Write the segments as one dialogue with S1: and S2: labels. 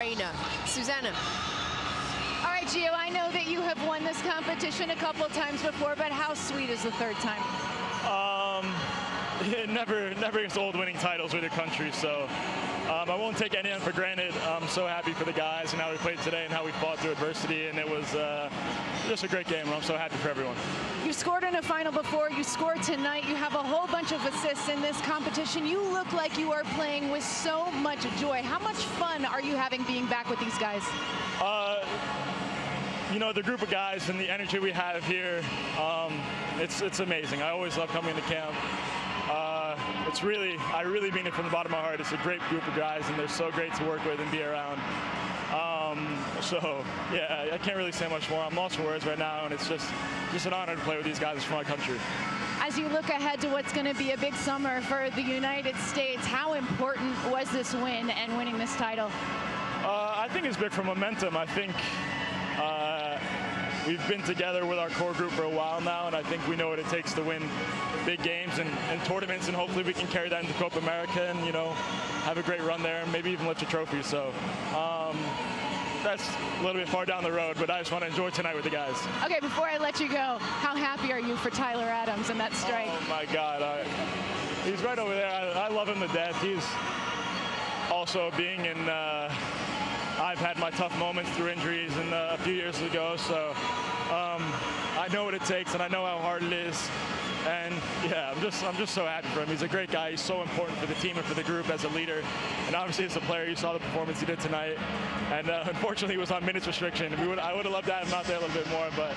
S1: Arena. Susanna.
S2: All right, Gio, I know that you have won this competition a couple times before, but how sweet is the third time?
S3: It never, never gets old winning titles with your country, so um, I won't take any of them for granted. I'm so happy for the guys and how we played today and how we fought through adversity, and it was uh, just a great game, and I'm so happy for everyone.
S2: You scored in a final before, you scored tonight, you have a whole bunch of assists in this competition. You look like you are playing with so much joy. How much fun are you having being back with these guys?
S3: Uh, you know, the group of guys and the energy we have here, um, it's, it's amazing. I always love coming to camp. It's really, I really mean it from the bottom of my heart. It's a great group of guys, and they're so great to work with and be around. Um, so, yeah, I can't really say much more. I'm lost for words right now, and it's just, just an honor to play with these guys from my country.
S2: As you look ahead to what's going to be a big summer for the United States, how important was this win and winning this title?
S3: Uh, I think it's big for momentum. I think we've been together with our core group for a while now, and I think we know what it takes to win big games and, and tournaments, and hopefully we can carry that into Copa America and, you know, have a great run there and maybe even lift a trophy. So um, that's a little bit far down the road, but I just want to enjoy tonight with the guys.
S2: Okay, before I let you go, how happy are you for Tyler Adams and that strike?
S3: Oh, my God. I, he's right over there. I, I, love him to death. He's also being in... Uh, I've had my tough moments through injuries and uh, a few years ago, so um, I know what it takes and I know how hard it is. And yeah, I'm just I'm just so happy for him. He's a great guy. He's so important for the team and for the group as a leader, and obviously as a player. You saw the performance he did tonight, and uh, unfortunately he was on minutes restriction. We would I would have loved to have him out there a little bit more, but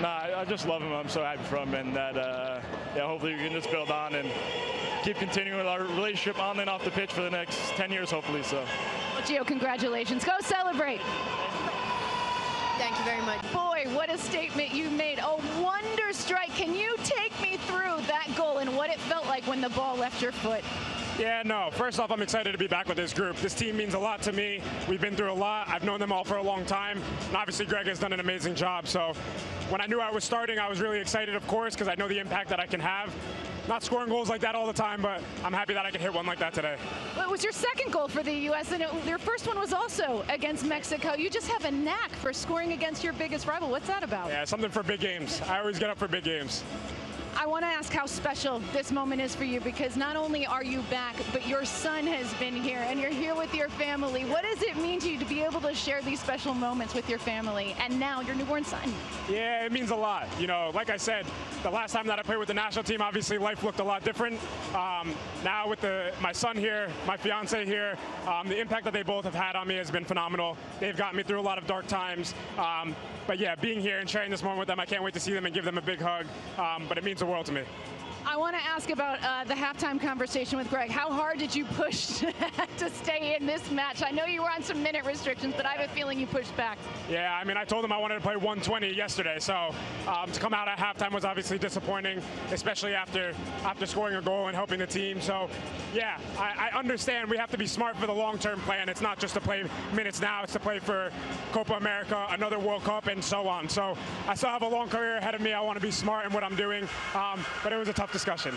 S3: nah, I, I just love him. I'm so happy for him, and that uh, yeah, hopefully we can just build on and keep continuing our relationship on and off the pitch for the next 10 years, hopefully. So.
S2: Well, Gio, congratulations. Go celebrate.
S1: Thank you very much.
S2: Boy, what a statement you made. A wonder strike. Can you take me through that goal and what it felt like when the ball left your foot?
S4: Yeah, no. First off, I'm excited to be back with this group. This team means a lot to me. We've been through a lot. I've known them all for a long time. And obviously, Gregg has done an amazing job. So when I knew I was starting, I was really excited, of course, because I know the impact that I can have. Not scoring goals like that all the time, but I'm happy that I can hit one like that today.
S2: Well, it was your second goal for the U.S., and it, your first one was also against Mexico. You just have a knack for scoring against your biggest rival. What's that about?
S4: Yeah, something for big games. I always get up for big games.
S2: I want to ask how special this moment is for you because not only are you back, but your son has been here and you're here with your family. What does it mean to you to be able to share these special moments with your family and now your newborn son?
S4: Yeah, it means a lot. You know, like I said, the last time that I played with the national team, obviously life looked a lot different. Um, now with the, my son here, my fiance here, um, the impact that they both have had on me has been phenomenal. They've gotten me through a lot of dark times. Um, but yeah, being here and sharing this moment with them, I can't wait to see them and give them a big hug. Um, but it means the world to me.
S2: I want to ask about uh, the halftime conversation with Gregg. How hard did you push to stay in this match? I know you were on some minute restrictions, but I have a feeling you pushed back.
S4: Yeah, I mean, I told him I wanted to play 120 yesterday, so um, to come out at halftime was obviously disappointing, especially after after scoring a goal and helping the team. So, yeah, I, I understand we have to be smart for the long-term plan. It's not just to play minutes now; it's to play for Copa America, another World Cup, and so on. So, I still have a long career ahead of me. I want to be smart in what I'm doing, um, but it was a tough discussion.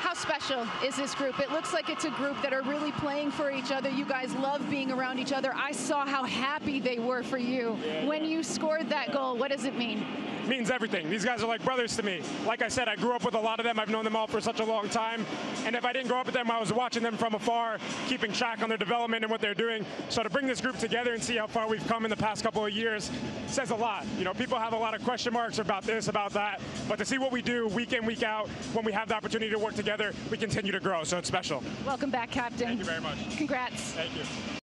S2: How special is this group? It looks like it's a group that are really playing for each other. You guys love being around each other. I saw how happy they were for you
S4: yeah,
S2: when you scored that goal. What does it mean?
S4: Means everything. These guys are like brothers to me. Like I said, I grew up with a lot of them. I've known them all for such a long time. And if I didn't grow up with them, I was watching them from afar, keeping track on their development and what they're doing. So to bring this group together and see how far we've come in the past couple of years says a lot. You know, people have a lot of question marks about this, about that. But to see what we do week in, week out, when we have the opportunity to work together, we continue to grow. So it's special.
S2: Welcome back, Captain.
S4: Thank you very much.
S2: Congrats.
S4: Thank you.